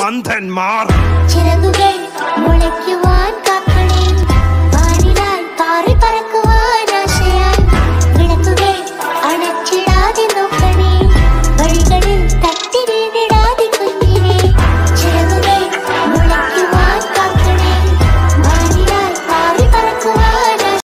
മന്ദന്മാർ. ചിറകുകൾ മുളയ്ക്കുവാൻ